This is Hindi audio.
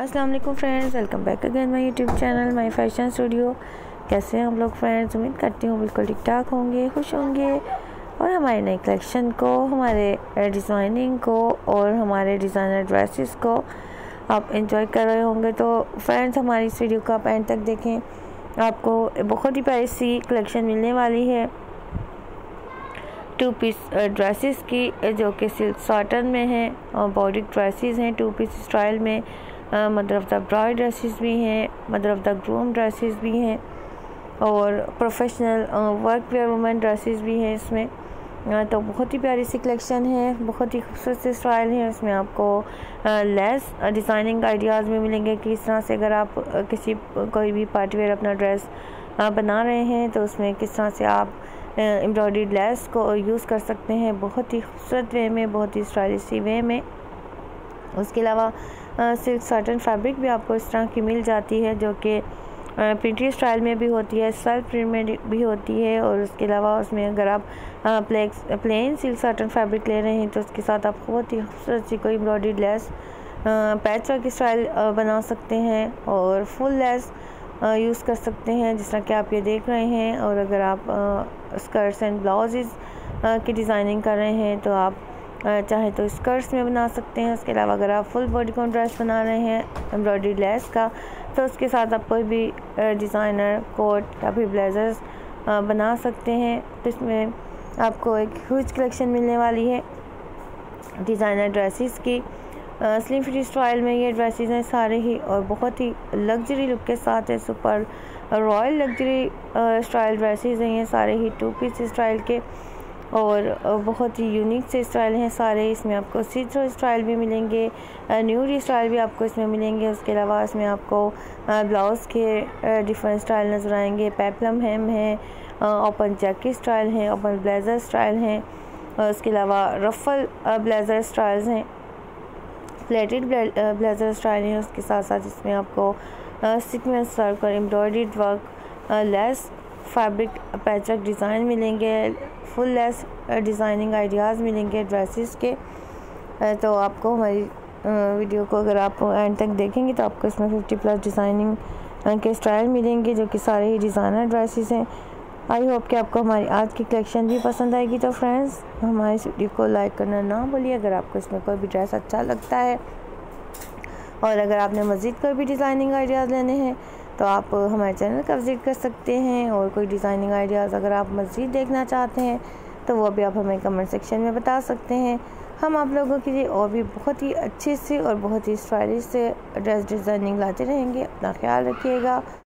वालेकुम friends, welcome back again my YouTube channel, my fashion studio. कैसे हैं हम लोग फ्रेंड्स? उम्मीद करती हूँ बिल्कुल ठीक ठाक होंगे, खुश होंगे। और हमारे नए कलेक्शन को, हमारे डिज़ाइनिंग को और हमारे डिज़ाइनर ड्रेसेस को आप इंजॉय कर रहे होंगे। तो फ्रेंड्स, हमारी इस वीडियो को आप एंड तक देखें। आपको बहुत ही प्यारी सी कलेक्शन मिलने वाली है। टू पीस ड्रेसेस की, जो कि सिल्क साटन में है और बॉडी ड्रेसेस हैं टू पीस स्टाइल में। Mother of the bride dresses भी हैं mother of the groom dresses भी हैं और professional work where women dresses भी हैं इसमें। तो बहुत ही प्यारी सी कलेक्शन है, बहुत ही खूबसूरत सी स्टाइल है। इसमें आपको लेस डिज़ाइनिंग आइडियाज़ भी मिलेंगे कि इस तरह से अगर आप किसी, कोई भी पार्टी वेयर अपना ड्रेस बना रहे हैं तो उसमें किस तरह से आप एम्ब्रॉयडरी लेस को यूज़ कर सकते हैं। बहुत ही खूबसूरत वे में, बहुत ही स्टाइलिश वे में। उसके अलावा सिल्क साटन फैब्रिक भी आपको इस तरह की मिल जाती है जो कि प्रिंटी स्टाइल में भी होती है, सेल्फ प्रिंट में भी होती है और उसके अलावा उसमें अगर आप प्लेक्स, प्लेन सिल्क साटन फैब्रिक ले रहे हैं तो उसके साथ आप बहुत ही खूबसूरत सी कोई embroidery lace patch work style बना सकते हैं और फुल लेस यूज़ कर सकते हैं जिस तरह कि आप ये देख रहे हैं और अगर आप स्कर्ट्स एंड ब्लाउजेज़ की डिज़ाइनिंग कर रहे हैं तो आप चाहे तो स्कर्ट्स में बना सकते हैं। उसके अलावा अगर आप फुल बॉडी कॉन ड्रेस बना रहे हैं, एम्ब्रॉयडरी लेस का तो उसके साथ आप कोई भी डिज़ाइनर, कोट या फिर ब्लेज़र्स बना सकते हैं। तो इसमें आपको एक ह्यूज कलेक्शन मिलने वाली है डिज़ाइनर ड्रेसेस की। स्लिम फिट स्टाइल में ये ड्रेसेस हैं सारे ही और बहुत ही लग्जरी लुक के साथ है। Super royal luxury style dresses हैं ये सारे ही टू पीस स्टाइल के। और बहुत ही यूनिक से स्टाइल हैं सारे। इसमें आपको सीथ्रो स्टाइल भी मिलेंगे न्यू स्टाइल भी आपको इसमें मिलेंगे। उसके अलावा इसमें आपको ब्लाउज़ के डिफरेंट स्टाइल नज़र आएँगे। पेपलम हेम है ओपन जैकेट स्टाइल हैं ओपन ब्लेज़र स्टाइल हैं। उसके अलावा रफल ब्लेज़र स्टाइल्स हैं। प्लेटेड ब्लेज़र स्टाइल हैं। उसके साथ साथ इसमें आपको सिक्वेंस वर्क और embroidery work lace fabric patch design मिलेंगे फुल लेस डिज़ाइनिंग आइडियाज़ मिलेंगे ड्रेसेस के। तो आपको हमारी वीडियो को अगर आप एंड तक देखेंगे तो आपको इसमें 50 प्लस डिज़ाइनिंग के स्टाइल मिलेंगे, जो कि सारे ही डिज़ाइनर ड्रेसेस हैं। आई होप कि आपको हमारी आज की कलेक्शन भी पसंद आएगी। तो फ्रेंड्स हमारी वीडियो को लाइक करना ना भूलिए। अगर आपको इसमें कोई भी ड्रेस अच्छा लगता है, और अगर आपने मज़ीद कोई भी डिज़ाइनिंग आइडियाज़ लेने हैं तो आप हमारे चैनल का विज़िट कर सकते हैं और कोई डिज़ाइनिंग आइडियाज़ अगर आप मज़ीद देखना चाहते हैं तो वो भी आप हमें कमेंट सेक्शन में बता सकते हैं। हम आप लोगों के लिए और भी बहुत ही अच्छे से और बहुत ही स्टाइलिश से ड्रेस डिज़ाइनिंग लाते रहेंगे। अपना ख्याल रखिएगा।